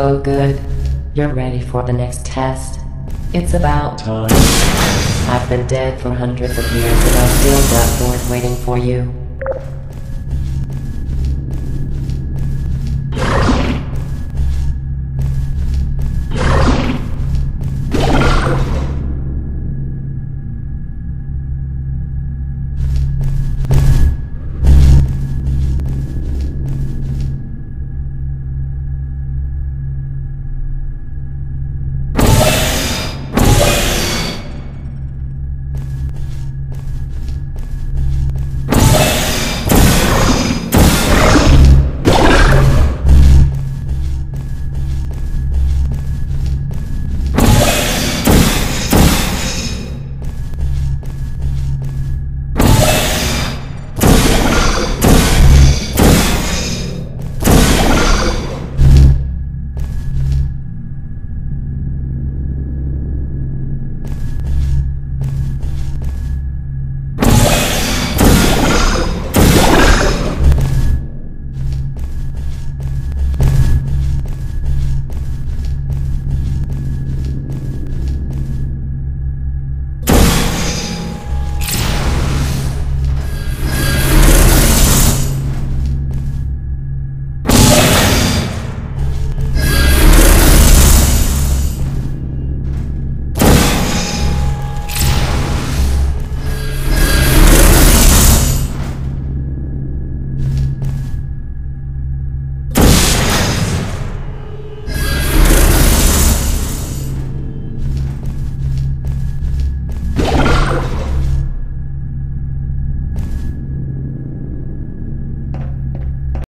Oh good. You're ready for the next test. It's about Time. I've been dead for hundreds of years and I've still got doors waiting for you.